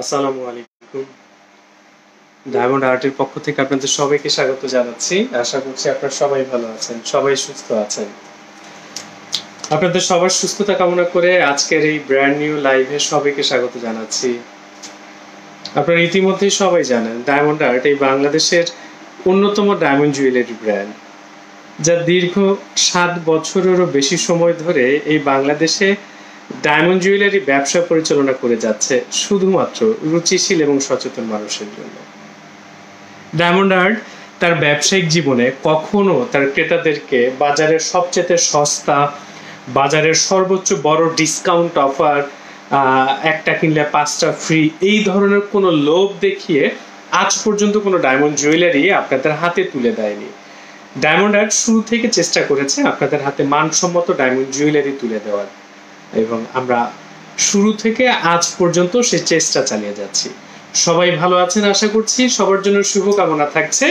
আসসালামু আলাইকুম। ডায়মন্ড আর্টের পক্ষ থেকে আপনাদের সবাইকে স্বাগত জানাচ্ছি। আশা করছি আপনারা সবাই ভালো আছেন, সবাই সুস্থ আছেন। আপনাদের সবার সুস্থতা কামনা করে আজকের এই ব্র্যান্ড নিউ লাইভে সবাইকে স্বাগত জানাচ্ছি। আপনারা ইতিমধ্যেই সবাই জানেন ডায়মন্ড আর্ট এই বাংলাদেশের অন্যতম ডায়মন্ড জুয়েলারি ব্র্যান্ড যা দীর্ঘ সাত বছরেরও বেশি সময় ধরে এই বাংলাদেশে ডায়মন্ড জুয়েলারি ব্যবসা পরিচালনা করে যাচ্ছে শুধুমাত্র রুচিশীল এবং সচেতন মানুষের জন্য। ডায়মন্ড আর্ট তার ব্যবসায়িক জীবনে কখনো তার ক্রেতাদেরকে বাজারের সবচেয়ে সস্তা, বাজারের সর্বোচ্চ বড় ডিসকাউন্ট অফার একটা কিনলে পাঁচটা ফ্রি এই ধরনের কোনো লোভ দেখিয়ে আজ পর্যন্ত কোনো ডায়মন্ড জুয়েলারি আপনাদের হাতে তুলে দেয়নি। ডায়মন্ড আর্ট শুরু থেকে চেষ্টা করেছে আপনাদের হাতে মানসম্মত ডায়মন্ড জুয়েলারি তুলে দেওয়ার। এবং আমরা শুরু থেকে আজ পর্যন্ত সে চেষ্টা চালিয়ে যাচ্ছি। সবাই ভালো আছেন আশা করছি, সবার জন্য শুভকামনা থাকছে।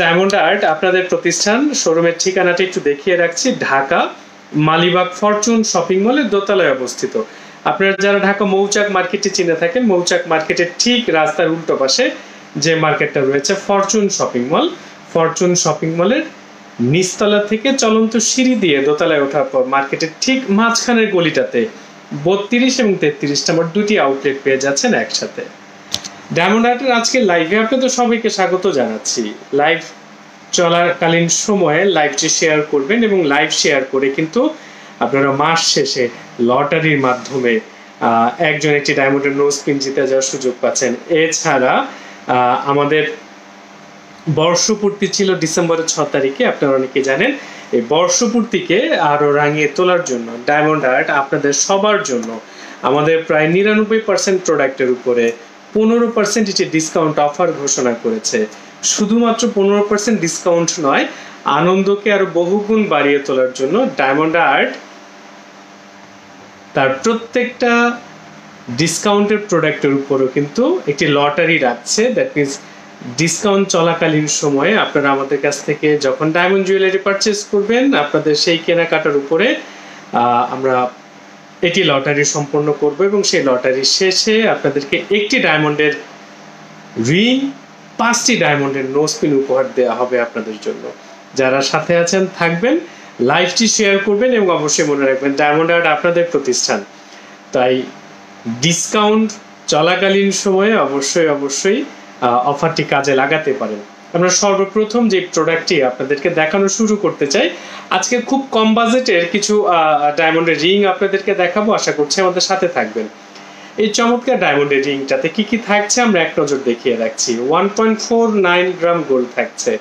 ডায়মন্ড আর্ট আপনাদের প্রতিষ্ঠান, শোরুমের ঠিকানাটা একটু দেখিয়ে রাখছি, ঢাকা, মালিবাগ, ফরচুন শপিং মলের দোতলায় অবস্থিত। আপনারা যারা ঢাকা মৌচাক মার্কেটে চিনে থাকেন, মৌচাক মার্কেটের ঠিক রাস্তার উল্টো পাশে যে মার্কেটটা রয়েছে, Fortune shopping mall. Fortune shopping মলের নিচতলা থেকে চলন্ত সিঁড়ি দিয়ে দোতলায় ওঠার পর মার্কেটের ঠিক মাঝখানের গলিটাতে বত্রিশ এবং তেত্রিশ নম্বর দুটি আউটলেট পেয়ে যাচ্ছেন একসাথে। ডায়মন্ড আর্টের আজকে লাইভে আপনাদের সবাইকে স্বাগত জানাচ্ছি। লাইভ চলাকালীন সময়ে লাইভটি শেয়ার করবেন এবং লাইভ শেয়ার করে কিন্তু আপনারা মাস শেষে লটারির মাধ্যমে একজন একটি ডায়মন্ডের নোজ পিন জিতে যাওয়ার সুযোগ পাচ্ছেন। এছাড়া আমাদের বর্ষপূর্তি ছিল ডিসেম্বরের ছ তারিখে, আপনারা অনেকে জানেন। এই বর্ষপূর্তিকে আরও রাঙিয়ে তোলার জন্য, ডায়মন্ড আর্ট আপনাদের সবার জন্য, আমাদের প্রায় নিরানব্বই পার্সেন্ট প্রোডাক্টের উপরে পনেরো পার্সেন্ট এটি ডিসকাউন্ট অফার ঘোষণা করেছে। শুধুমাত্র পনেরো পার্সেন্ট ডিসকাউন্ট নয়, আনন্দকে আরও বহুগুণ বাড়িয়ে তোলার জন্য ডায়মন্ড আর্ট তার প্রত্যেকটা ডিসকাউন্টের প্রোডাক্টের উপরও কিন্তু একটি লটারি রাখছে। দ্যাট মিনস ডিসকাউন্ট চলাকালীন সময়ে আপনারা আমাদের কাছ থেকে যখন ডায়মন্ড জুয়েলারি পারচেস করবেন, আপনাদের সেই কেনাকাটার উপরে আমরা এটি লটারি সম্পন্ন করব এবং সেই লটারির শেষে আপনাদেরকে একটি ডায়মন্ডের রিং পাঁচটি ডায়মন্ডের নোসপিন উপহার দেওয়া হবে আপনাদের জন্য। যারা সাথে আছেন, থাকবেন লাইভটি শেয়ার করবেন এবং অবশ্যই মনে রাখবেন ডায়মন্ড আর্ট আপনাদের প্রতিষ্ঠান। তাই ডিসকাউন্ট চলাকালীন সময়ে অবশ্যই অবশ্যই অফারটি কাজে লাগাতে পারেন। আমরা সর্বপ্রথম যে প্রোডাক্টটি আপনাদেরকে দেখানো শুরু করতে চাই, আজকে খুব কম বাজেটের কিছু ডায়মন্ডের রিং আপনাদেরকে দেখাবো, আশা করছি আমাদের সাথে থাকবেন। এই চমৎকার ডায়মন্ডের রিংটাতে কি কি থাকছে আমরা এক নজর দেখিয়ে রাখছি। One point four nine gram gold থাকছে।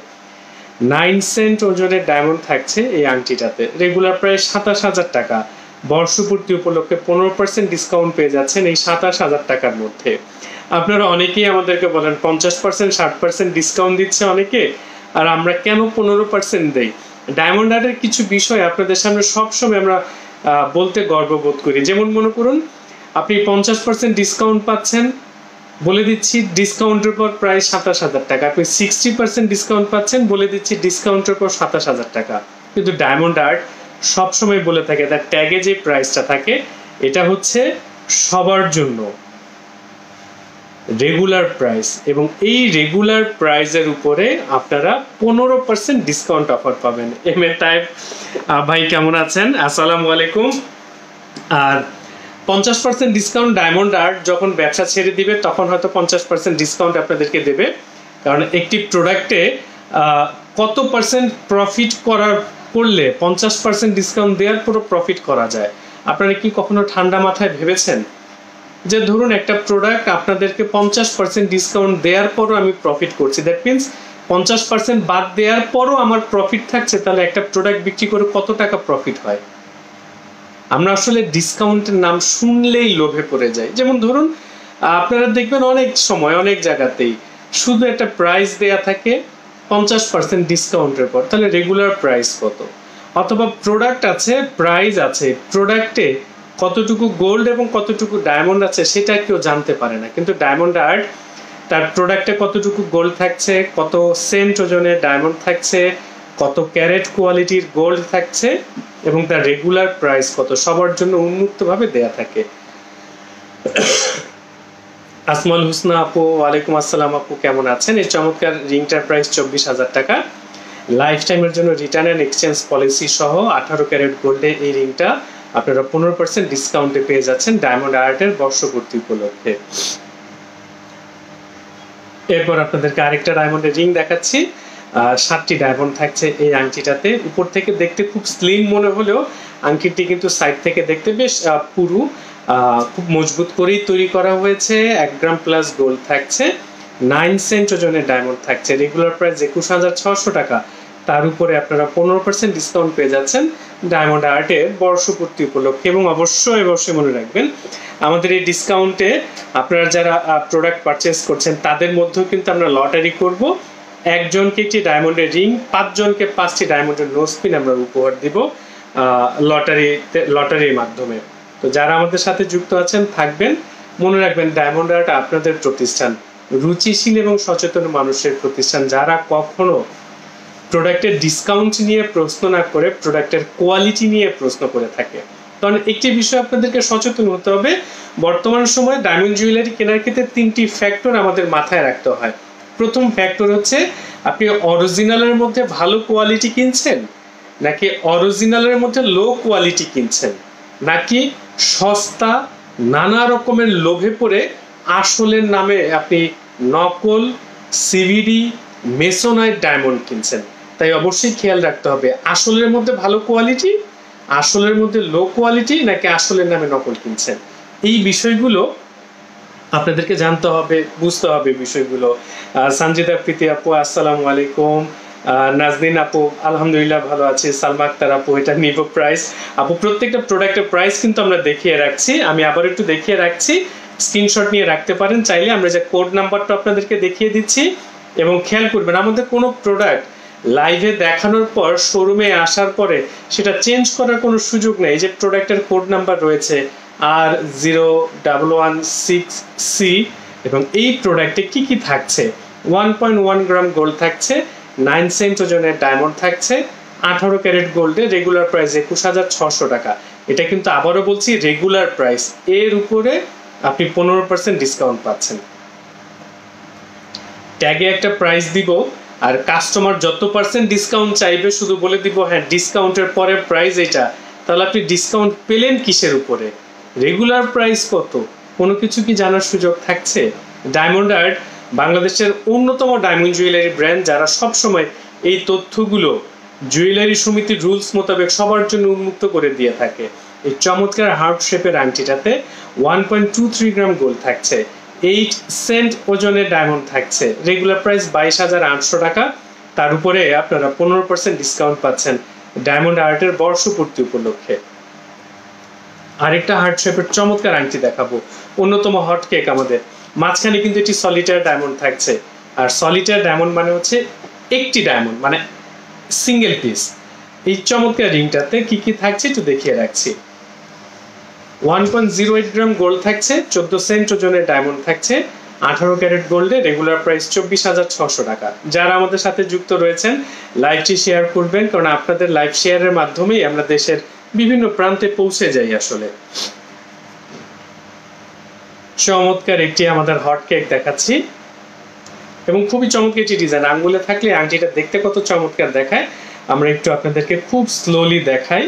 নাইন সেন্ট ওজনের ডায়মন্ড থাকছে এই আংটিটাতে। রেগুলার প্রায় সাতাশ হাজার টাকা। বর্ষপূর্তি উপলক্ষে পনেরো পার্সেন্ট ডিসকাউন্ট পেয়ে যাচ্ছেন এই সাতাশ হাজার টাকার মধ্যে। আপনারা অনেকেই আমাদেরকে বলেন, পঞ্চাশ পার্সেন্ট ষাট পার্সেন্ট ডিসকাউন্ট দিচ্ছে অনেকে, আর আমরা কেন পনেরো পার্সেন্ট দেই? ডায়মন্ড আর্টের কিছু বিষয় আপনাদের সামনে সবসময় আমরা বলতে গর্ববোধ করি। যেমন মনে করুন, আপনি পঞ্চাশ পার্সেন্ট ডিসকাউন্ট পাচ্ছেন, বলে দিচ্ছি ডিসকাউন্টের পর প্রায় সাতাশ হাজার টাকা। আপনি সিক্সটি পার্সেন্ট ডিসকাউন্ট পাচ্ছেন, বলে দিচ্ছি ডিসকাউন্টের পর সাতাশ হাজার টাকা। কিন্তু ডায়মন্ড আর্ট সবসময় বলে থাকে, তার ট্যাগে যে প্রাইসটা থাকে, এটা হচ্ছে সবার জন্য। রেগুলার প্রাইস এবং এই রেগুলার প্রাইসের উপরে আপনারা পনেরো পার্সেন্ট ডিসকাউন্ট অফার পাবেন। এম এ টাইপ ভাই কেমন আছেন? আসসালামু আলাইকুম। আর পঞ্চাশ পার্সেন্ট ডিসকাউন্ট ডায়মন্ড আর্ট যখন ব্যবসা ছেড়ে দিবে, তখন হয়তো পঞ্চাশ পার্সেন্ট ডিসকাউন্ট আপনাদেরকে দেবে। কারণ একটি প্রোডাক্টে কত পার্সেন্ট প্রফিট করার করলে পঞ্চাশ পার্সেন্ট ডিসকাউন্ট দেওয়ার পুরো প্রফিট করা যায়? আপনারা কি কখনো ঠান্ডা মাথায় ভেবেছেন? যে ধরুন একটা প্রোডাক্ট আপনাদেরকে পঞ্চাশ পার্সেন্ট ডিসকাউন্ট দেওয়ার পরও আমি প্রফিট করছি। দ্যাট মিনস পঞ্চাশ পার্সেন্ট বাদ দেওয়ার পরও আমার প্রফিট থাকছে, তাহলে একটা প্রোডাক্ট বিক্রি করে কত টাকা প্রফিট হয়? আমরা আসলে ডিসকাউন্টের নাম শুনলেই লোভে পড়ে যাই। যেমন ধরুন, আপনারা দেখবেন অনেক সময়, অনেক জায়গাতেই শুধু একটা প্রাইস দেয়া থাকে পঞ্চাশ পার্সেন্ট ডিসকাউন্টের পর, তাহলে রেগুলার প্রাইস কত? অথবা প্রোডাক্ট আছে প্রাইস আছে প্রোডাক্টে কতটুকু গোল্ড এবং কতটুকু ডায়মন্ড আছে সেটা কেউ জানতে পারে না। কিন্তু ডায়মন্ড আর্ট তার প্রোডাক্টে কতটুকু গোল্ড থাকছে, কত সেন্ট ওজনের ডায়মন্ড থাকছে, কত ক্যারেট কোয়ালিটির গোল্ড থাকছে এবং তার রেগুলার প্রাইস কত, সবার জন্য উন্মুক্তভাবে দেয়া থাকে। আসমাল হুসনা আপু, ওয়ালাইকুম আসসালাম আপু, কেমন আছেন? এই চমৎকার রিংটার প্রাইস চব্বিশ হাজার টাকা। লাইফ টাইমের জন্য রিটার্ন অ্যান্ড এক্সচেঞ্জ পলিসি সহ আঠারো ক্যারেট গোল্ডে এই রিংটা আপনারা পনেরো পার্সেন্ট ডিসকাউন্টে পেয়ে যাচ্ছেন ডায়মন্ড আর্টের বর্ষপূর্তি উপলক্ষে। এরপর আপনাদেরকে আরেকটা ডায়মন্ডের রিং দেখাচ্ছি। সাতটি ডায়মন্ড থাকছে এই আংটিটাতে। উপর থেকে দেখতে খুব স্লিম মনে হলেও আংটিটি কিন্তু সাইড থেকে দেখতে বেশ পুরু খুব মজবুত করেই তৈরি করা হয়েছে। এক গ্রাম প্লাস গোল্ড থাকছে। নাইন সেন্ট ওজনের ডায়মন্ড থাকছে। রেগুলার প্রাইস একুশ হাজার ছশো টাকা। তার উপরে আপনারা পনেরো পার্সেন্ট ডিসকাউন্ট পেয়ে যাচ্ছেন। ডায়মন্ড আর্টের বর্ষপূর্তি উপলক্ষে এবং অবশ্যই অবশ্যই মনে রাখবেন, আমাদের এই ডিসকাউন্টে আপনারা যারা প্রোডাক্ট পারচেস করছেন, তাদের মধ্যেও কিন্তু আমরা লটারি করব। একজনকে একটি ডায়মন্ডের রিং পাঁচজনকে পাঁচটি ডায়মন্ডের নোসপিন আমরা উপহার দিব লটারিতে লটারির মাধ্যমে। তো যারা আমাদের সাথে যুক্ত আছেন, থাকবেন, মনে রাখবেন ডায়মন্ড আর্ট আপনাদের প্রতিষ্ঠান। রুচিশীল এবং সচেতন মানুষের প্রতিষ্ঠান, যারা কখনো প্রোডাক্টের ডিসকাউন্ট নিয়ে প্রশ্ন না করে প্রোডাক্টের কোয়ালিটি নিয়ে প্রশ্ন করে থাকে। কারণ একটি বিষয় আপনাদেরকে সচেতন হতে হবে, বর্তমান সময়ে ডায়মন্ড জুয়েলারি কেনার ক্ষেত্রে তিনটি ফ্যাক্টর আমাদের মাথায় রাখতে হয়। প্রথম ফ্যাক্টর হচ্ছে, আপনি অরিজিনালের মধ্যে ভালো কোয়ালিটি কিনছেন, নাকি অরিজিনালের মধ্যে লো কোয়ালিটি কিনছেন, নাকি সস্তা, নানা রকমের লোভে পড়ে আসলের নামে আপনি নকল সিভিডি মেসোনাইট ডায়মন্ড কিনছেন। তাই অবশ্যই খেয়াল রাখতে হবে। আসলের মধ্যে ভালো কোয়ালিটি আসলের মধ্যে লো কোয়ালিটি নাকি আসলের নামে নকল কিনছেন? এই বিষয়গুলো আপনাদেরকে জানতে হবে, বুঝতে হবে বিষয়গুলো। সঞ্জিদা প্রীতি আপু, আসসালামু আলাইকুম। নাজদিন আপু, আলহামদুলিল্লাহ ভালো আছে। সালমা আক্তার আপু, এটা নিব প্রাইস আপু, প্রত্যেকটা প্রোডাক্টের প্রাইস কিন্তু আমরা দেখিয়ে রাখছি। আমি আবার একটু দেখিয়ে রাখছি। স্ক্রিনশট নিয়ে রাখতে পারেন। চাইলে আমরা যে কোড নাম্বারটা আপনাদেরকে দেখিয়ে দিচ্ছি এবং খেয়াল করবেন, আমাদের কোনো প্রোডাক্ট লাইভে দেখানোর পর শোরুমে আসার পরে সেটা চেঞ্জ করার কোনো সুযোগ নেই। যে প্রোডাক্টের কোড নাম্বার রয়েছে আর zero double one six C এবং এই প্রোডাক্টে কি কি থাকছে? One point one gram gold থাকছে নাইন সেন্ট ওজনের ডায়মন্ড থাকছে, আঠারো ক্যারেট গোল্ডে রেগুলার প্রাইস একুশ হাজার ছশো টাকা। এটা কিন্তু আবারও বলছি রেগুলার প্রাইস এর উপরে আপনি পনেরো পার্সেন্ট ডিসকাউন্ট পাচ্ছেন। ট্যাগে একটা প্রাইস দিব। আর কাস্টমার যত পার্সেন্ট ডিসকাউন্ট চাইবে, শুধু বলে দিব হ্যাঁ ডিসকাউন্টের পরে প্রাইস এটা। তাহলে আপনি ডিসকাউন্ট পেলেন কিসের উপরে? রেগুলার প্রাইস কত? কোনো কিছু কি জানার সুযোগ থাকছে? ডায়মন্ড আর্ট বাংলাদেশের অন্যতম ডায়মন্ড জুয়েলারি ব্র্যান্ড যারা সবসময় এই তথ্যগুলো জুয়েলারি সমিতির রুলস মোতাবেক সবার জন্য উন্মুক্ত করে দিয়ে থাকে। এই চমৎকার হার্ট শেপের আংটিটাতে one point two three gram gold থাকছে। এইট সেন্ট ওজনের ডায়মন্ড থাকছে। রেগুলার প্রাইস বাইশ হাজার আটশো টাকা। তার উপরে আপনারা পনেরো পার্সেন্ট ডিসকাউন্ট পাচ্ছেন ডায়মন্ড আর্টের বর্ষপূর্তি উপলক্ষে। আরেকটা হার্ট শেপের চমৎকার আংটি দেখাবো। অন্যতম হট কেক আমাদের। মাঝখানে কিন্তু এটি সলিটার ডায়মন্ড থাকছে। আর সলিটার ডায়মন্ড মানে হচ্ছে একটি ডায়মন্ড মানে সিঙ্গেল পিস এই চমৎকার রিংটাতে কি কি থাকছে একটু দেখিয়ে রাখছি। One point zero eight gram gold থাকছে, চোদ্দ সেন্ট ওজনের ডায়মন্ড থাকছে, আঠারো ক্যারেট গোল্ডে রেগুলার প্রাইস চব্বিশ হাজার ছশো টাকা। যারা আমাদের সাথে যুক্ত রয়েছেন লাইভটি শেয়ার করবেন, কারণ আপনাদের লাইভ শেয়ারের মাধ্যমেই আমরা দেশের বিভিন্ন প্রান্তে পৌঁছে যাই আসলে। চমৎকার একটি আমাদের হট কেক দেখাচ্ছি। এবং খুবই চমৎকার একটি ডিজাইন আঙ্গুলে থাকলে আংটিটা দেখতে কত চমৎকার দেখায়। আমরা একটু আপনাদেরকে খুব স্লোলি দেখাই।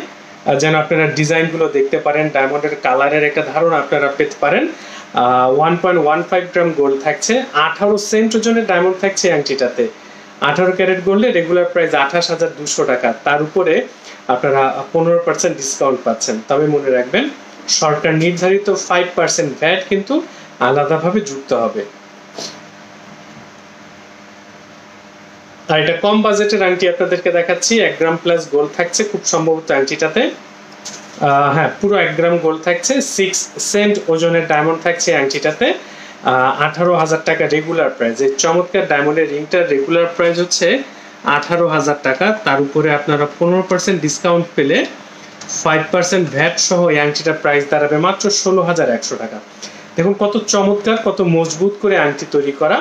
যেন আপনারা ডিজাইনগুলো দেখতে পারেন ডায়মন্ডের কালারের একটা ধারণা আপনারা পেতে পারেন। One point one five gram gold থাকছে, আঠারো সেন্ট ওজনের ডায়মন্ড থাকছে আংটিটাতে। আঠারো ক্যারেট গোল্ডে রেগুলার প্রাইস আঠাশ হাজার দুশো টাকা। তার উপরে আপনারা পনেরো পার্সেন্ট ডিসকাউন্ট পাচ্ছেন। তবে মনে রাখবেন সরকার নির্ধারিত ফাইভ পার্সেন্ট ভ্যাট কিন্তু আলাদাভাবে যুক্ত হবে। আর এটা কম বাজেটের আংটি আপনাদেরকে দেখাচ্ছি, এক গ্রাম প্লাস গোল থাকছে খুব সম্ভবত আংটিটাতে। হ্যাঁ পুরো এক গ্রাম গোল্ড থাকছে সিক্স সেন্ট ওজনের ডায়মন্ড থাকছে আংটিটাতে। আঠারো হাজার টাকা রেগুলার প্রাইস এই চমৎকার ডায়মন্ডের রিংটার রেগুলার প্রাইস হচ্ছে আঠারো হাজার টাকা। তার উপরে আপনারা পনেরো পার্সেন্ট ডিসকাউন্ট পেলে ফাইভ পার্সেন্ট ভ্যাট সহ এই আংটিটার প্রাইস দাঁড়াবে মাত্র ষোলো হাজার একশো টাকা। দেখুন কত চমৎকার, কত মজবুত করে আংটি তৈরি করা।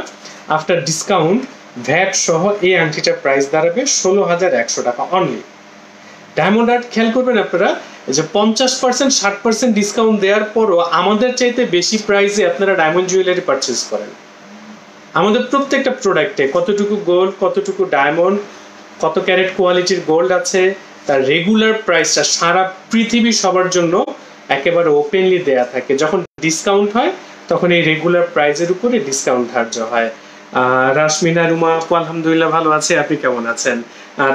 আফটার ডিসকাউন্ট ভ্যাট সহ এই আংটিটার প্রাইস দাঁড়াবে ষোলো হাজার একশো টাকা অনলি ডায়মন্ড আর্ট খেয়াল করবেন আপনারা যে পঞ্চাশ পার্সেন্ট ষাট পার্সেন্ট ডিসকাউন্ট দেওয়ার পরও আমাদের চাইতে বেশি প্রাইসে আপনারা ডায়মন্ড জুয়েলারি পারচেস করেন। আমাদের প্রত্যেকটা প্রোডাক্টে কতটুকু গোল্ড কতটুকু ডায়মন্ড কত ক্যারেট কোয়ালিটির গোল্ড আছে, তার রেগুলার প্রাইসটা সারা পৃথিবী সবার জন্য একেবারে ওপেনলি দেয়া থাকে। যখন ডিসকাউন্ট হয়, তখন এই রেগুলার প্রাইসের উপরে ডিসকাউন্ট ধার্য হয়। রাশমিনা, রুমা আপু, আলহামদুলিল্লাহ ভালো আছে। আপনি কেমন আছেন?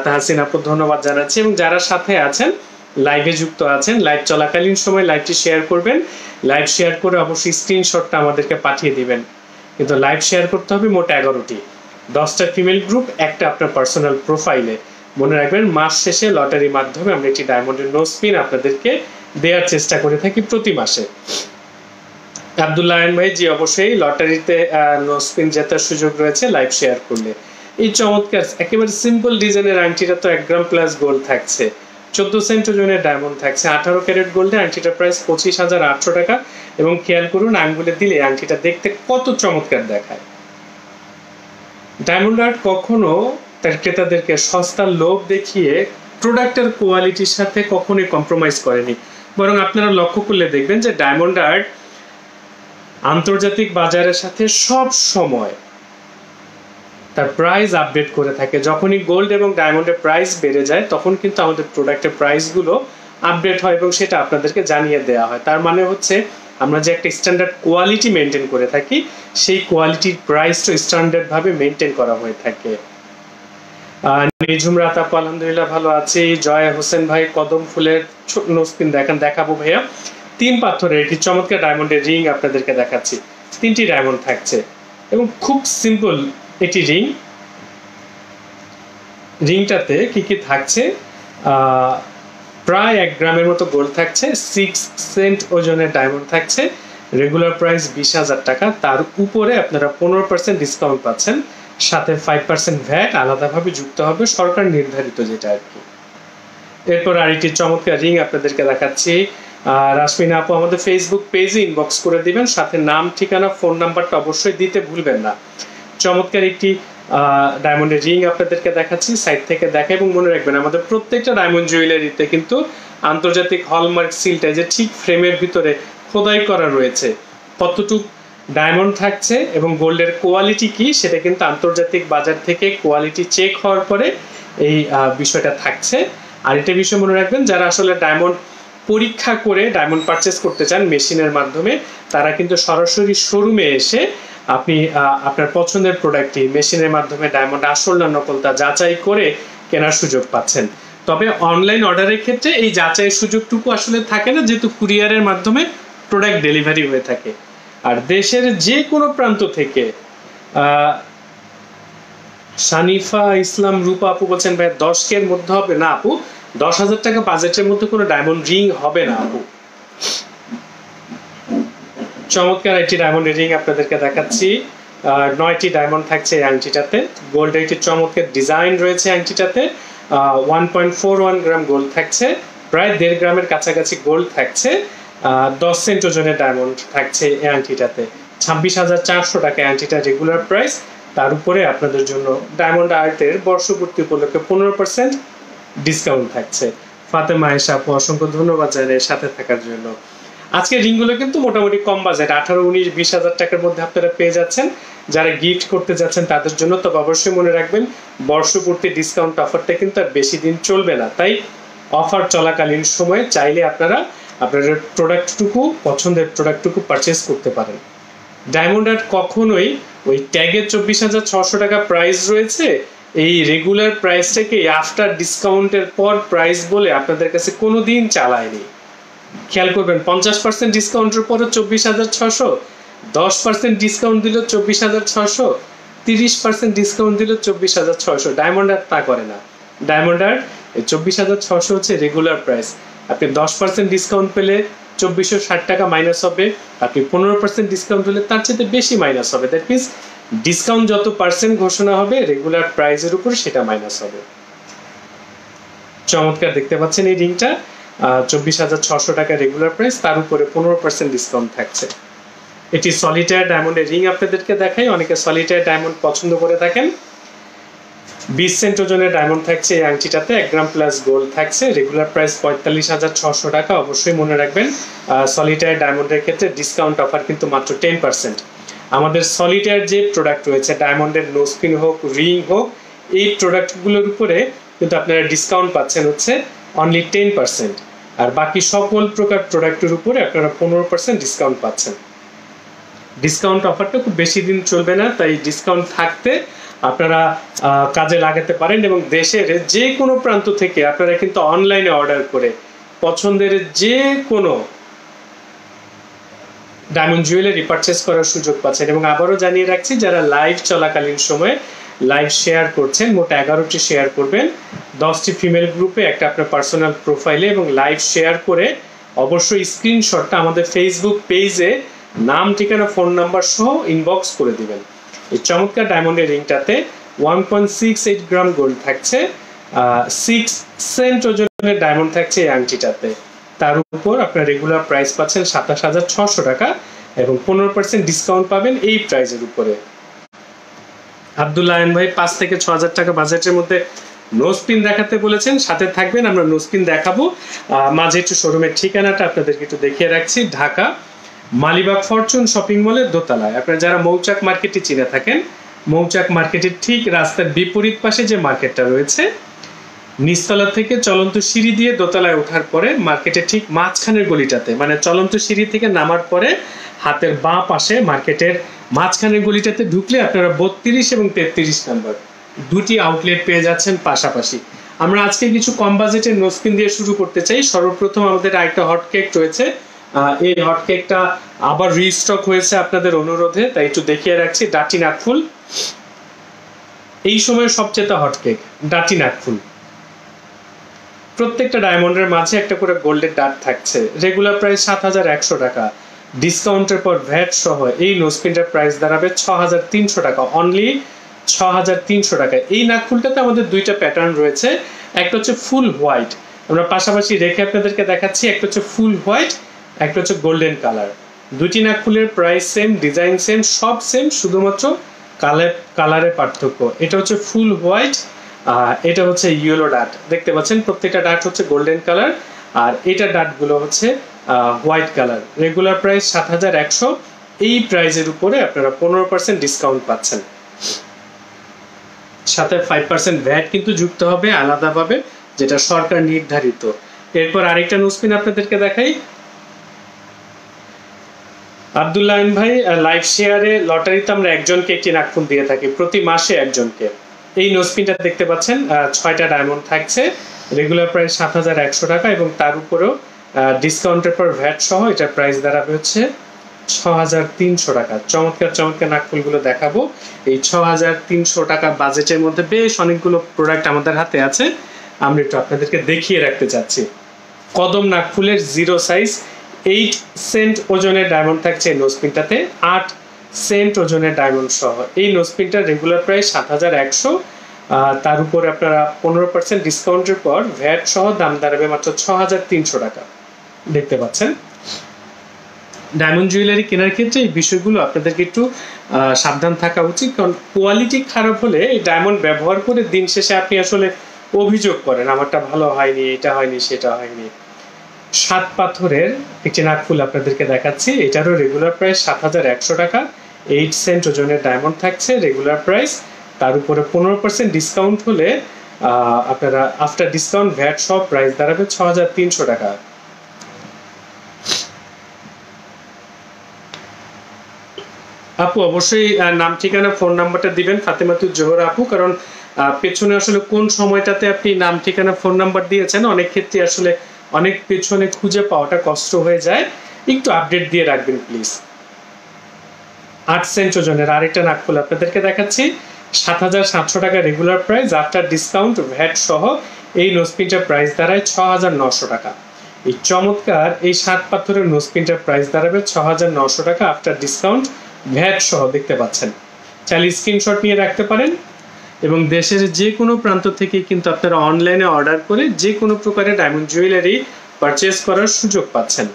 তাহসিন আপু, ধন্যবাদ জানাচ্ছি এবং যারা সাথে আছেন লাইভে যুক্ত আছেন লাইভ চলাকালীন সময় লাইভটি শেয়ার করবেন। লাইভ শেয়ার করে অবশ্যই স্ক্রিনশটটা আমাদেরকে পাঠিয়ে দিবেন। কিন্তু লাইভ শেয়ার করতে হবে মোট এগারোটি। দশটা ফিমেল গ্রুপ একটা আপনার পার্সোনাল প্রোফাইলে মনে রাখবেন, মাস শেষে লটারির মাধ্যমে আমরা একটি ডায়মন্ডের নো স্পিন আপনাদেরকে দেওয়ার চেষ্টা করে থাকি প্রতি মাসে। আবদুল্লাহ ভাই, জি, অবশ্যই। লটারিতে নো স্পিন জেতার সুযোগ রয়েছে লাইভ শেয়ার করলে। এই চমৎকার, একেবারে সিম্পল ডিজাইনের আংটিটা তো এক গ্রাম প্লাস গোল্ড থাকছে। চোদ্দ সেন্ট ওজনের ডায়মন্ড থাকছে। আঠারো ক্যারেট গোল্ডে আংটিটার প্রাইস পঁচিশ হাজার আটশো টাকা। এবং খেয়াল করুন, আঙ্গুলে দিলে আংটিটা দেখতে কত চমৎকার দেখায়। ডায়মন্ড আর্ট কখনো তার ক্রেতাদেরকে সস্তার লোভ দেখিয়ে প্রোডাক্টের কোয়ালিটির সাথে কখনোই কম্প্রোমাইজ করেনি। বরং আপনারা লক্ষ্য করলে দেখবেন যে ডায়মন্ড আর্ট আন্তর্জাতিক বাজারের সাথে সব সময় তার প্রাইস আপডেট করে থাকে। যখনই গোল্ড এবং ডায়মন্ডের প্রাইস বেড়ে যায়, তখন কিন্তু আমাদের প্রোডাক্টের প্রাইসগুলো আপডেট হয় এবং সেটা আপনাদেরকে জানিয়ে দেওয়া হয়। তার মানে হচ্ছে আমরা যে একটা স্ট্যান্ডার্ড কোয়ালিটি মেনটেন করে থাকি, সেই কোয়ালিটির প্রাইসটা স্ট্যান্ডার্ডভাবে মেনটেন করা হয়ে থাকে। নিঝুম রাত আলহামদুলিল্লাহ ভালো আছি। জয় হোসেন ভাই, কদম ফুলের ছোট স্পিন দেখেন, দেখাবো ভাইয়া। তিন পাথরের একটি চমৎকার ডায়মন্ডের রিং আপনাদেরকে দেখাচ্ছি। তিনটি ডায়মন্ড থাকছে। এবং খুব সিম্পল একটি রিং রিংটাতে কি কি থাকছে? প্রায় এক গ্রামের মতো গোল্ড থাকছে সিক্স সেন্ট ওজনের ডায়মন্ড থাকছে। রেগুলার প্রাইস বিশ হাজার টাকা। তার উপরে আপনারা পনেরো পার্সেন্ট ডিসকাউন্ট পাচ্ছেন। সাথে ফাইভ পার্সেন্ট ভ্যাট আলাদাভাবে যুক্ত হবে সরকার নির্ধারিত যেটা আর কি। এরপর আরেকটি চমৎকার রিং আপনাদেরকে দেখাচ্ছি। রাসমিনা আপু, আমাদের ফেসবুক পেজে ইনবক্স করে দিবেন, সাথে নাম, ঠিকানা ফোন নাম্বারটা অবশ্যই দিতে ভুলবেন না। চমৎকার একটি ডায়মন্ডের রিং আপনাদেরকে দেখাচ্ছি সাইড থেকে দেখা এবং মনে রাখবেন, আমাদের প্রত্যেকটা ডায়মন্ড জুয়েলারিতে কিন্তু আন্তর্জাতিক হলমার্ক সিলটা যে ঠিক ফ্রেমের ভিতরে খোদাই করা রয়েছে, কতটুক ডায়মন্ড থাকছে এবং গোল্ডের কোয়ালিটি কি, সেটা কিন্তু আন্তর্জাতিক বাজার থেকে কোয়ালিটি চেক হওয়ার পরে এই বিষয়টা থাকছে। আর এটা বিষয় মনে রাখবেন, যারা আসলে ডায়মন্ড পরীক্ষা করে ডায়মন্ড পারচেস করতে চান মেশিনের মাধ্যমে, তারা কিন্তু সরাসরি শোরুমে এসে আপনি আপনার পছন্দের প্রোডাক্টটি মেশিনের মাধ্যমে ডায়মন্ড আসল না নকলতা যাচাই করে কেনার সুযোগ পাচ্ছেন। তবে অনলাইন অর্ডারের ক্ষেত্রে এই যাচাইয়ের সুযোগটুকু আসলে থাকে না, যেহেতু কুরিয়ারের মাধ্যমে প্রোডাক্ট ডেলিভারি হয়ে থাকে। আর দেশের যে কোনো প্রান্ত থেকে সানিফা ইসলাম রূপা আপু বলছেন ভাই দশকের মধ্যে হবে না আপু। দশ হাজার টাকা বাজেটের মধ্যে কোনো ডায়মন্ড রিং হবে না, আপু। চমৎকার একটি ডায়মন্ড রিং আপনাদেরকে দেখাচ্ছি। নয়টি ডায়মন্ড থাকছে এই আংটিটাতে। গোল্ড একটি চমৎকার ডিজাইন রয়েছে আংটিটাতে। One point four one gram gold থাকছে। প্রায় দেড় গ্রামের কাছাকাছি গোল্ড থাকছে। দশ সেন্ট ওজনের ডায়মন্ড থাকছে এই আংটিটাতে। ছাব্বিশ হাজার চারশো টাকা আংটিটা রেগুলার প্রাইস তার উপরে আপনাদের জন্য ডায়মন্ড আর্টের বর্ষপূর্তি উপলক্ষে পনেরো পার্সেন্ট ডিসকাউন্ট থাকছে। ফাতেমা, এসা অসংখ্য ধন্যবাদ জানাই সাথে থাকার জন্য। আজকে রিংগুলো কিন্তু মোটামুটি কম বাজেট, আঠারো, উনিশ, বিশ হাজার টাকার মধ্যে আপনারা পেয়ে যাচ্ছেন। যারা গিফট করতে যাচ্ছেন তাদের জন্য, তবে অবশ্যই মনে রাখবেন, বর্ষপূর্তি ডিসকাউন্ট অফারটা কিন্তু আর বেশি দিন চলবে না। তাই অফার চলাকালীন সময়ে চাইলে আপনারা আপনাদের প্রোডাক্টটুকু পছন্দের প্রোডাক্টটুকু পারচেস করতে পারেন। ডায়মন্ড আর্ট কখনোই ওই ট্যাগের চব্বিশ হাজার ছশো টাকা প্রাইস রয়েছে এই রেগুলার প্রাইসটাকে আফটার ডিসকাউন্টের পর প্রাইস বলে আপনাদের কাছে কোনো দিন চালায়নি। খেয়াল করবেন, পঞ্চাশ পার্সেন্ট ডিসকাউন্টের পরও চব্বিশ হাজার ছশো দশ পার্সেন্ট ডিসকাউন্ট দিল চব্বিশ হাজার ছশো তিরিশ পার্সেন্ট ডিসকাউন্ট দিল চব্বিশ হাজার ছশো ডায়মন্ড আর্ট তা করে না। ডায়মন্ড এই চব্বিশ হাজার ছশো হচ্ছে রেগুলার প্রাইস আপনি দশ পার্সেন্ট ডিসকাউন্ট পেলে চব্বিশশো ষাট টাকা মাইনাস হবে, আপনি পনেরো পার্সেন্ট ডিসকাউন্ট হলে তার চেয়ে বেশি মাইনাস হবে। দ্যাট মিনস ডিসকাউন্ট যত পার্সেন্ট ঘোষণা হবে রেগুলার প্রাইসের উপর সেটা মাইনাস হবে। চমৎকার, দেখতে পাচ্ছেন এই রিংটা চব্বিশ হাজার ছশো টাকা রেগুলার প্রাইস তার উপরে পনেরো পার্সেন্ট ডিসকাউন্ট থাকছে। এটি সলিটায়ার ডায়মন্ডের রিং আপনাদেরকে দেখাই। অনেকে সলিটায়ার ডায়মন্ড পছন্দ করে থাকেন। বিশ সেন্ট ওজনের ডায়মন্ড থাকছে এই আংটিটাতে। এক গ্রাম প্লাস গোল্ড থাকছে। রেগুলার প্রাইস পঁয়তাল্লিশ হাজার ছশো টাকা। অবশ্যই মনে রাখবেন সলিটায়ার ডায়মন্ডের ক্ষেত্রে ডিসকাউন্ট অফার কিন্তু মাত্র টেন পার্সেন্ট আমাদের সলিটায়ার যে প্রোডাক্ট রয়েছে ডায়মন্ডের নোস্পিন হোক রিং হোক, এই প্রোডাক্টগুলোর উপরে কিন্তু আপনারা ডিসকাউন্ট পাচ্ছেন হচ্ছে অনলি টেন পার্সেন্ট আর বাকি সকল প্রকার প্রোডাক্টের উপরে আপনারা পনেরো পার্সেন্ট ডিসকাউন্ট পাচ্ছেন। ডিসকাউন্ট অফারটা খুব বেশি দিন চলবে না, তাই ডিসকাউন্ট থাকতে আপনারা কাজে লাগাতে পারেন এবং দেশের যে কোনো প্রান্ত থেকে আপনারা কিন্তু অনলাইনে অর্ডার করে, পছন্দের যে কোনো ডায়মন্ড জুয়েলারি পারচেস করার সুযোগ পাচ্ছেন এবং আবারও জানিয়ে রাখছি, যারা লাইভ চলাকালীন সময়ে লাইভ শেয়ার করছেন, মোট এগারোটি শেয়ার করবেন। দশটি ফিমেল গ্রুপে একটা আপনার পার্সোনাল প্রোফাইলে এবং লাইভ শেয়ার করে অবশ্যই স্ক্রিনশটটা আমাদের ফেসবুক পেজে নাম, ঠিকানা ফোন নাম্বার সহ ইনবক্স করে দিবেন। এই চমৎকার ডায়মন্ডের রিংটাতে one point six eight gram gold থাকছে সিক্স সেন্ট ওজনের ডায়মন্ড থাকছে এই আংটিটাতে। তার উপর আপনার রেগুলার প্রাইস পাচ্ছেন সাতাশ হাজার ছশো টাকা এবং পনেরো পার্সেন্ট ডিসকাউন্ট পাবেন এই প্রাইসের উপরে। আবদুল্লাহ ভাই, পাঁচ থেকে ছ হাজার টাকা বাজেটের মধ্যে নোসপিন দেখাতে বলেছেন। সাথে থাকবেন, আমরা নোসপিন দেখাবো। মাঝে একটু শোরুমের ঠিকানাটা আপনাদেরকে একটু দেখিয়ে রাখছি। ঢাকা, মালিবাগ ফরচুন শপিং মলের দোতলায়। আপনারা যারা মৌচাক মার্কেটে চিনে থাকেন, মৌচাক মার্কেটের ঠিক রাস্তার বিপরীত পাশে যে মার্কেটটা রয়েছে নিচতলা থেকে চলন্ত সিঁড়ি দিয়ে দোতলায় ওঠার পরে মার্কেটের ঠিক মাঝখানের গলিটাতে মানে চলন্ত সিঁড়ি থেকে নামার পরে হাতের বাঁ পাশে মার্কেটের মাঝখানের গলিটাতে ঢুকলে আপনারা বত্রিশ এবং তেত্রিশ নাম্বার দুটি আউটলেট পেয়ে যাচ্ছেন পাশাপাশি। আমরা আজকে কিছু কম বাজেটের নোসপিন দিয়ে শুরু করতে চাই। সর্বপ্রথম আমাদের আরেকটা হট কেক রয়েছে। এই হট কেকটা আবার রিস্টক হয়েছে আপনাদের অনুরোধে, তাই একটু দেখিয়ে রাখছি ডাটি নাকফুল এই সময় সবচেয়ে হট কেক ডাটি নাকফুল প্রত্যেকটা ডায়মন্ডের মাঝে একটা করে গোল্ডের ডাট থাকছে। রেগুলার প্রাইস সাত হাজার একশো টাকা। ডিসকাউন্টের পর ভ্যাট সহ এই নোসপিনটার প্রাইস দাঁড়াবে ছ হাজার তিনশো টাকা। অনলি ছ হাজার তিনশো টাকা। এই নাকফুলটাতে আমাদের দুইটা প্যাটার্ন রয়েছে। একটা হচ্ছে ফুল হোয়াইট আমরা পাশাপাশি রেখে আপনাদেরকে দেখাচ্ছি, একটা হচ্ছে ফুল হোয়াইট একটা হচ্ছে গোল্ডেন কালার দুটি নাকফুলের প্রাইস সেম ডিজাইন সেম সব সেম শুধুমাত্র কালার কালারের পার্থক্য। এটা হচ্ছে ফুল হোয়াইট এটা হচ্ছে ইয়েলো ডাট দেখতে পাচ্ছেন, প্রত্যেকটা ডাট হচ্ছে গোল্ডেন কালার আর এটা ডাটগুলো হচ্ছে হোয়াইট কালার রেগুলার প্রাইস সাত হাজার একশো। এই প্রাইজের উপরে আপনারা পনেরো পার্সেন্ট ডিসকাউন্ট পাচ্ছেন। সাথে ফাইভ পার্সেন্ট ভ্যাট কিন্তু যুক্ত হবে আলাদাভাবে, যেটা সরকার নির্ধারিত। এরপর আরেকটা নুসপিন আপনাদেরকে দেখাই। আবদুল্লাহ ভাই লাইভ শেয়ারে লটারিতে আমরা একজনকে একটি নাকফুল দিয়ে থাকি, প্রতি মাসে একজনকে। এই নোসপিনটা দেখতে পাচ্ছেন ছয়টা ডায়মন্ড থাকছে রেগুলার প্রাইস সাত হাজার একশো টাকা এবং তার উপরেও ডিসকাউন্টের পর ভ্যাট সহ এটার প্রাইস দাঁড়াবে হচ্ছে ছ হাজার তিনশো টাকা। চমৎকার চমৎকার নাকফুলগুলো দেখাবো। এই ছ হাজার তিনশো টাকা বাজেটের মধ্যে বেশ অনেকগুলো প্রোডাক্ট আমাদের হাতে আছে। আমরা একটু আপনাদেরকে দেখিয়ে রাখতে চাচ্ছি। কদম নাকফুলের জিরো সাইজ এইট সেন্ট ওজনের ডায়মন্ড থাকছে এই নোসপিনটাতে। আট সেন্ট ওজনের ডায়মন্ড সহ। এই নোসপিনটার রেগুলার প্রাইস সাত হাজার একশো। তার উপরে আপনারা পনেরো পার্সেন্ট ডিসকাউন্টের পর ভ্যাট সহ দাম দাঁড়াবে মাত্র ছ হাজার তিনশো টাকা। দেখতে পাচ্ছেন? ডায়মন্ড জুয়েলারি কেনার ক্ষেত্রে এই বিষয়গুলো আপনাদেরকে একটু সাবধান থাকা উচিত। কারণ কোয়ালিটি খারাপ হলে এই ডায়মন্ড ব্যবহার করে দিন শেষে আপনি আসলে অভিযোগ করেন, আমারটা ভালো হয়নি, এটা হয়নি, সেটা হয়নি। সাত পাথরের একটি নাকফুল আপনাদেরকে দেখাচ্ছি। এটারও রেগুলার প্রাইস সাত হাজার একশো টাকা। এইট সেন্ট ওজনের ডায়মন্ড থাকছে রেগুলার প্রাইস তার উপরে পনেরো পার্সেন্ট ডিসকাউন্ট হলে আপনারা আফটার ডিসকাউন্ট ভ্যাট সব প্রাইস দাঁড়াবে ছ হাজার তিনশো টাকা। আপু, অবশ্যই নাম, ঠিকানা ফোন নাম্বারটা দিবেন ফাতেমাতুর জোহর আপু, কারণ পেছনে আসলে কোন সময়টাতে আপনি নাম, ঠিকানা ফোন নাম্বার দিয়েছেন, অনেক ক্ষেত্রে আসলে অনেক পেছনে খুঁজে পাওয়াটা কষ্ট হয়ে যায়। একটু আপডেট দিয়ে রাখবেন প্লিজ আট সেন্ট ওজনের আরেকটা নাকফুল আপনাদেরকে দেখাচ্ছি। সাত হাজার সাতশো টাকা regular price after discount VAT সহ এই নোসপিনটার প্রাইস দাঁড়ায় ছ হাজার নশো টাকা। এই চমৎকার এই সাত পাথরের নোসপিনটার প্রাইস দাঁড়াবে ছ হাজার নশো টাকা আফটার ডিসকাউন্ট ভ্যাট সহ দেখতে পাচ্ছেন। চাইলে স্ক্রিনশট নিয়ে রাখতে পারেন এবং দেশের যে কোনো প্রান্ত থেকে কিন্তু আপনারা অনলাইনে অর্ডার করে যে কোনো প্রকারের ডায়মন্ড জুয়েলারি পারচেস করার সুযোগ পাচ্ছেন।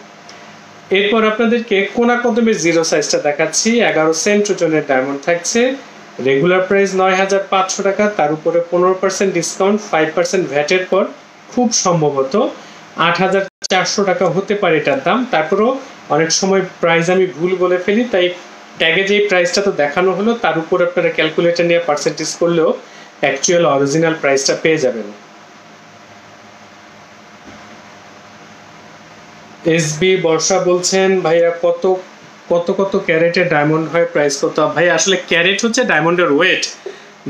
এরপর আপনাদেরকে কোনা কদমের জিরো সাইজটা দেখাচ্ছি। এগারো সেন্ট ওজনের ডায়মন্ড থাকছে। রেগুলার প্রাইস নয় হাজার পাঁচশো টাকা, তার উপরে পনেরো পার্সেন্ট ডিসকাউন্ট ফাইভ পার্সেন্ট ভ্যাটের পর খুব সম্ভবত আট হাজার চারশো টাকা হতে পারে এটার দাম। তারপরেও অনেক সময় প্রাইস আমি ভুল বলে ফেলি, তাই ট্যাগে যে প্রাইসটা তো দেখানো হলো, তার উপর আপনারা ক্যালকুলেটর নিয়ে পার্সেন্টেজ করলেও অ্যাকচুয়াল অরিজিনাল প্রাইসটা পেয়ে যাবেন। এসবি বর্ষা বলছেন, ভাইয়া, কত কত কত ক্যারেটের ডায়মন্ড হয় প্রাইস কত? ভাই আসলে ক্যারেট হচ্ছে ডায়মন্ডের ওয়েট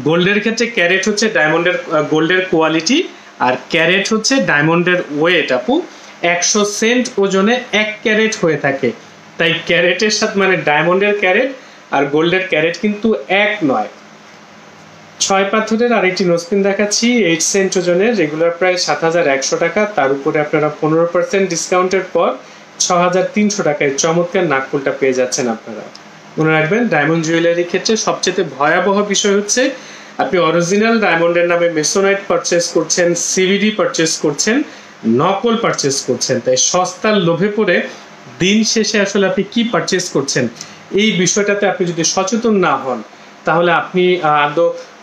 গোল্ডের ক্ষেত্রে ক্যারেট হচ্ছে ডায়মন্ডের গোল্ডের কোয়ালিটি আর ক্যারেট হচ্ছে ডায়মন্ডের ওয়েট আপু, একশো সেন্ট ওজনে এক ক্যারেট হয়ে থাকে। তাই ক্যারেটের সাথে মানে ডায়মন্ডের ক্যারেট আর গোল্ডের ক্যারেট কিন্তু এক নয়। ছয় পাথরের আরেকটি নোসপিন দেখাচ্ছি এইট সেন্ট ওজনের রেগুলার প্রাইস সাত হাজার একশো টাকা। তার উপরে আপনারা পনেরো পার্সেন্ট ডিসকাউন্টের পর ছ হাজার তিনশো টাকায় চমৎকার নাকফুলটা পেয়ে যাচ্ছেন আপনারা। মনে রাখবেন ডায়মন্ড জুয়েলারির ক্ষেত্রে সবচেয়ে ভয়াবহ বিষয় হচ্ছে, আপনি অরিজিনাল ডায়মন্ডের নামে মেসোনাইট পারচেস করছেন সিভিডি পারচেস করছেন, নকল পারচেস করছেন। তাই সস্তার লোভে পড়ে দিন শেষে আসলে আপনি কি পারচেস করছেন? এই বিষয়টাতে আপনি যদি সচেতন না হন তাহলে আপনি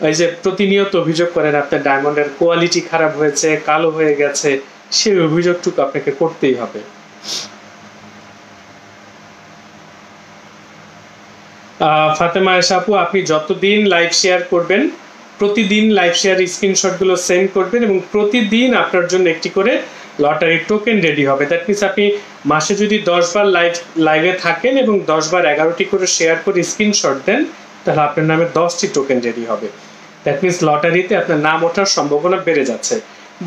এই যে প্রতিনিয়ত অভিযোগ করেন আপনার ডায়মন্ডের কোয়ালিটি খারাপ হয়েছে, কালো হয়ে গেছে, সেই অভিযোগটুকু আপনাকে করতেই হবে। ফাতেমা এসা আপু, আপনি যতদিন লাইভ শেয়ার করবেন, প্রতিদিন লাইভ শেয়ার স্ক্রিনশটগুলো সেন্ড করবেন এবং প্রতিদিন আপনার জন্য একটি করে লটারি টোকেন রেডি হবে। দ্যাট মিনস আপনি মাসে যদি দশ বার লাইভ লাইভে থাকেন এবং দশ বার এগারোটি করে শেয়ার করে স্ক্রিনশট দেন তাহলে আপনার নামে দশটি টোকেন রেডি হবে। দ্যাট মিনস লটারিতে আপনার নাম ওঠার সম্ভাবনা বেড়ে যাচ্ছে।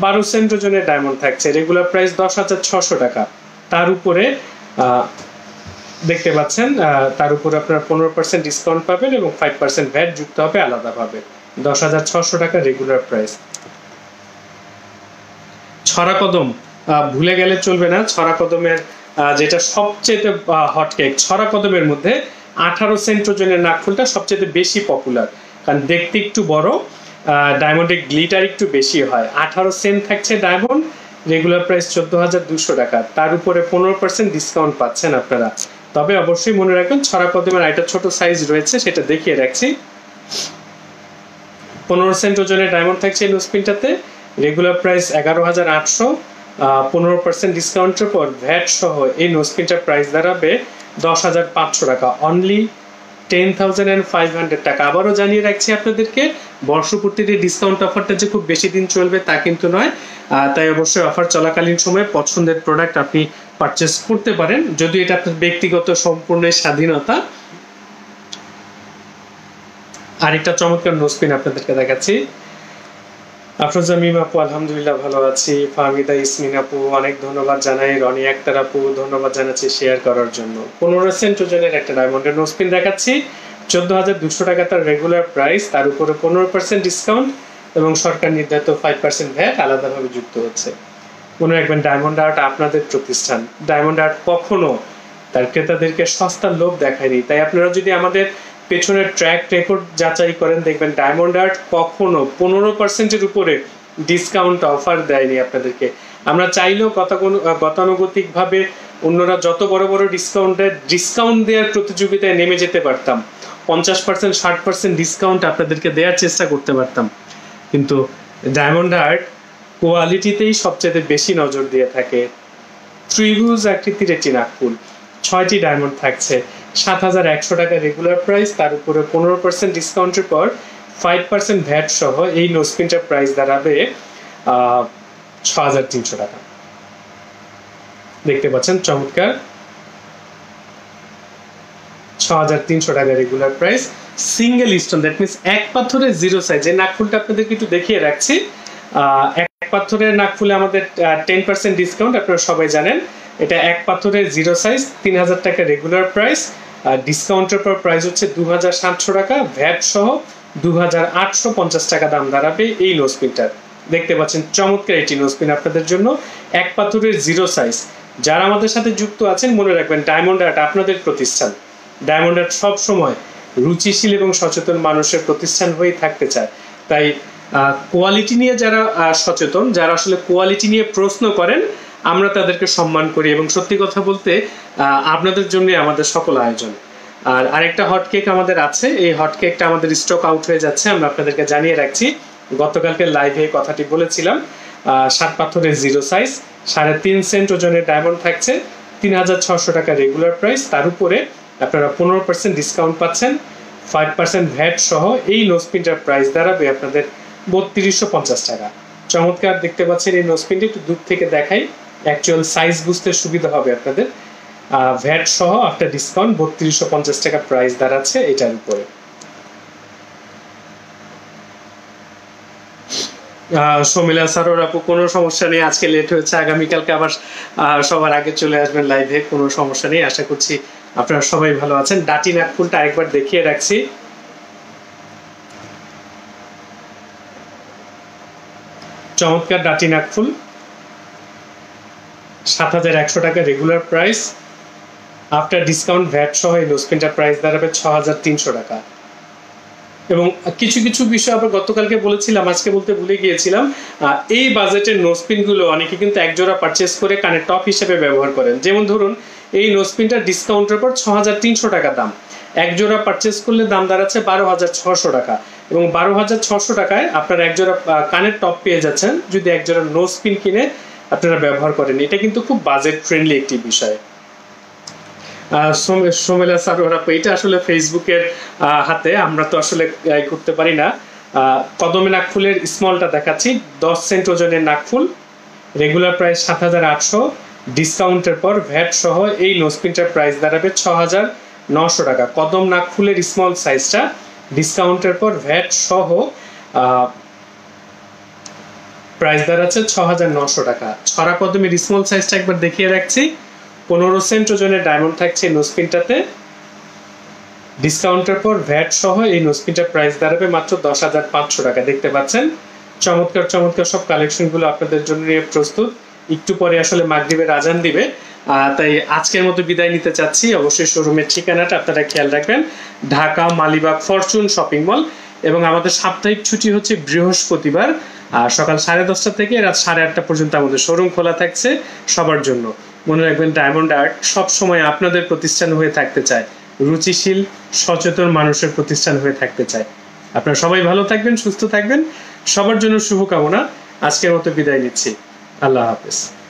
বারো সেন্ট ওজনের ডায়মন্ড থাকছে। রেগুলার প্রাইস দশ হাজার ছশো টাকা। তার উপরে দেখতে পাচ্ছেন তার উপরে আপনার পনেরো পার্সেন্ট ডিসকাউন্ট পাবেন এবং ফাইভ পার্সেন্ট ভ্যাট যুক্ত হবে আলাদাভাবে। দশ হাজার ছশো টাকা রেগুলার প্রাইস ছড়া কদম ভুলে গেলে চলবে না। ছড়া কদমের যেটা সবচেয়ে হট কেক ছড়া কদমের মধ্যে আঠারো সেন্ট ওজনের নাকফুলটা সবচেয়ে বেশি পপুলার কারণ দেখতে একটু বড় ডায়মন্ডের গ্লিটার একটু বেশি হয়। আঠারো সেন্ট থাকছে ডায়মন্ড রেগুলার প্রাইস চোদ্দ হাজার দুশো টাকা। তার উপরে পনেরো পার্সেন্ট ডিসকাউন্ট পাচ্ছেন আপনারা। তবে অবশ্যই মনে রাখবেন, ছড়া কদমের একটা ছোট সাইজ রয়েছে, সেটা দেখিয়ে রাখছি। পনেরো সেন্ট ওজনের ডায়মন্ড থাকছে এই নোসপিনটাতে রেগুলার প্রাইস এগারো হাজার আটশো। পনেরো পার্সেন্ট ডিসকাউন্টের পর ভ্যাট সহ এই নোসপিনটার প্রাইস দাঁড়াবে দশ হাজার পাঁচশো টাকা। Only ten thousand and five hundred taka. আবারও জানিয়ে রাখছি আপনাদেরকে, বর্ষপূর্তিতে ডিসকাউন্ট অফারটা যে খুব বেশি দিন চলবে তা কিন্তু নয়। তাই অবশ্যই অফার চলাকালীন সময়ে পছন্দের প্রোডাক্ট আপনি পারচেস করতে পারেন। যদি এটা আপনার ব্যক্তিগত, সম্পূর্ণ স্বাধীনতা। আরেকটা চমৎকার নোসপিন আপনাদেরকে দেখাচ্ছি। আফরোজা মিম আপু, আলহামদুলিল্লাহ ভালো আছি। ইসমিন আপু, অনেক ধন্যবাদ জানাই। রনি আক্তার আপু, ধন্যবাদ জানাচ্ছি শেয়ার করার জন্য। পনেরো সেন্ট ওজনের একটা ডায়মন্ডের নোসপিন দেখাচ্ছি। চোদ্দ হাজার দুশো টাকা তার রেগুলার প্রাইস তার উপরে পনেরো পার্সেন্ট ডিসকাউন্ট এবং সরকার নির্ধারিত ফাইভ পার্সেন্ট ভ্যাট আলাদাভাবে যুক্ত হচ্ছে। মনে রাখবেন ডায়মন্ড আর্ট আপনাদের প্রতিষ্ঠান। ডায়মন্ড আর্ট কখনো তার ক্রেতাদেরকে সস্তার লোভ দেখায়নি। তাই আপনারা যদি আমাদের পেছনের ট্র্যাক রেকর্ড যাচাই করেন, দেখবেন ডায়মন্ড আর্ট কখনো পনেরো পার্সেন্টের উপরে ডিসকাউন্ট অফার দেয়নি আপনাদেরকে। আমরা চাইলেও গতানুগতিকভাবে অন্যরা যত বড় বড় ডিসকাউন্টের ডিসকাউন্ট দেওয়ার প্রতিযোগিতায় নেমে যেতে পারতাম। পঞ্চাশ পার্সেন্ট ষাট পার্সেন্ট ডিসকাউন্ট আপনাদেরকে দেওয়ার চেষ্টা করতে পারতাম। কিন্তু ডায়মন্ড আর্ট কোয়ালিটিতেই সবচেয়ে বেশি নজর দিয়ে থাকে। ত্রিভুজ আকৃতির একটি নাকফুল ছয়টি ডায়মন্ড থাকছে। সাত হাজার একশো টাকা রেগুলার প্রাইস তার উপরে পনেরো পার্সেন্ট ডিসকাউন্টের পর ফাইভ পার্সেন্ট ভ্যাট সহ এই নোসপিনটার প্রাইস দাঁড়াবে ছ হাজার তিনশো টাকা। দেখতে পাচ্ছেন, চমৎকার। ছ হাজার তিনশো টাকা regular price single stone that means এক পাথরের জিরো সাইজ এই নাকফুলটা আপনাদেরকে একটু দেখিয়ে রাখছি। এক পাথরের নাকফুলে আমাদের টেন পার্সেন্ট ডিসকাউন্ট আপনারা সবাই জানেন। এটা এক পাথরের জিরো সাইজ তিন হাজার টাকা রেগুলার প্রাইস ডিসকাউন্টের পর প্রাইস হচ্ছে দু হাজার সাতশো টাকা, ভ্যাট সহ দু হাজার আটশো পঞ্চাশ টাকা দাম দাঁড়াবে এই নোসপিনটার দেখতে পাচ্ছেন চমৎকার এটি নোসপিন আপনাদের জন্য, এক পাথরের জিরো সাইজ যারা আমাদের সাথে যুক্ত আছেন, মনে রাখবেন ডায়মন্ড আর্ট আপনাদের প্রতিষ্ঠান। ডায়মন্ড আর্ট সবসময় রুচিশীল এবং সচেতন মানুষের প্রতিষ্ঠান হয়ে থাকতে চায়। তাই কোয়ালিটি নিয়ে যারা সচেতন, যারা আসলে কোয়ালিটি নিয়ে প্রশ্ন করেন আমরা তাদেরকে সম্মান করি এবং সত্যি কথা বলতে আপনাদের জন্য আমাদের সকল আয়োজন। আর আরেকটা হট কেক আমাদের আছে, এই হট কেকটা আমাদের স্টক আউট হয়ে যাচ্ছে, আমরা আপনাদেরকে জানিয়ে রাখছি। গতকালকে লাইভে কথাটি বলেছিলাম সাত পাথরের জিরো সাইজ সাড়ে তিন সেন্ট ওজনের ডায়মন্ড থাকছে, তিন হাজার ছশো টাকা রেগুলার প্রাইস তার উপরে আপনারা পনেরো পার্সেন্ট ডিসকাউন্ট পাচ্ছেন ফাইভ পার্সেন্ট ভ্যাট সহ এই নোসপিনটার প্রাইস দাঁড়াবে আপনাদের বত্রিশশো পঞ্চাশ টাকা। চমৎকার দেখতে পাচ্ছেন এই নোসপিনটি একটু দূর থেকে দেখাই। অ্যাকচুয়াল সাইজ বুঝতে সুবিধা হবে আপনাদের। ভ্যাট সহ আফটার ডিসকাউন্ট বত্রিশশো পঞ্চাশ টাকা প্রাইস দাঁড়াচ্ছে এটার উপরে। শর্মিলা স্যার আপু, কোনো সমস্যা নেই? আজকে লেট হয়েছে, আগামীকালকে আবার সবার আগে চলে আসবেন লাইভে কোনো সমস্যা নেই। আশা করছি আপনারা সবাই ভালো আছেন। ডাটি নাকফুলটা আরেকবার দেখিয়ে রাখছি। চমৎকার ডাটি নাকফুল সাত হাজার একশো টাকা regular price after discount VAT সহ এই নোসপিনটার প্রাইস দাঁড়াবে ছ হাজার তিনশো টাকা। এবং কিছু কিছু বিষয় আবার গতকালকে বলেছিলাম, আজকে বলতে ভুলে গিয়েছিলাম এই বাজেটের নোসপিনগুলো অনেকে কিন্তু একজোড়া পারচেস করে কানে টপ হিসেবে ব্যবহার করেন। যেমন ধরুন, এই নোসপিনটা ডিসকাউন্টের পর ছ হাজার তিনশো টাকা দাম। একজোড়া পারচেস করলে দাম দাঁড়াচ্ছে বারো হাজার ছশো টাকা। এবং বারো হাজার ছশো টাকায় আপনার একজোড়া কানের টপ পেয়ে যাচ্ছেন যদি একজোড়া নোসপিন কিনে আপনারা ব্যবহার করেন। এটা কিন্তু খুব বাজেট ফ্রেন্ডলি একটি বিষয়। সোমেলা স্যার, ওরা এটা আসলে ফেসবুকের হাতে। আমরা তো আসলে করতে পারি না। কদমে নাকফুলের স্মলটা দেখাচ্ছি। দশ সেন্ট ওজনের নাকফুল। রেগুলার প্রাইস সাত হাজার আটশো। ডিসকাউন্টের পর ভ্যাট সহ এই নোসপিনটার প্রাইস দাঁড়াবে ছ হাজার নশো টাকা। কদম নাকফুলের স্মল সাইজটা ডিসকাউন্টের পর ভ্যাট সহ প্রাইস দাঁড়াচ্ছে ছ হাজার নশো টাকা। ছড়া কদমের স্মল সাইজটা একবার দেখিয়ে রাখছি। পনেরো সেন্ট ওজনের ডায়মন্ড থাকছে নোসপিনটাতে ডিসকাউন্টের পর ভ্যাট সহ এই নোসপিনটার প্রাইস দাঁড়াবে মাত্র দশ হাজার পাঁচশো টাকা। দেখতে পাচ্ছেন? চমৎকার চমৎকার সব কালেকশনগুলো আপনাদের জন্য নিয়ে প্রস্তুত। একটু পরে আসলে মাগরিবের আজান দিবে। তাই আজকের মতো বিদায় নিতে চাচ্ছি। অবশ্যই শোরুমের ঠিকানাটা আপনারা খেয়াল রাখবেন। Dhaka, Malibagh, Fortune shopping mall. এবং আমাদের সাপ্তাহিক ছুটি হচ্ছে বৃহস্পতিবার। আর সকাল সাড়ে দশটা থেকে রাত সাড়ে আটটা পর্যন্ত আমাদের শোরুম খোলা থাকছে সবার জন্য। মনে রাখবেন ডায়মন্ড আর্ট সবসময় আপনাদের প্রতিষ্ঠান হয়ে থাকতে চায়। রুচিশীল, সচেতন মানুষের প্রতিষ্ঠান হয়ে থাকতে চায়। আপনারা সবাই ভালো থাকবেন, সুস্থ থাকবেন। সবার জন্য শুভকামনা। আজকের মতো বিদায় নিচ্ছি। আল্লাহ হাফেজ।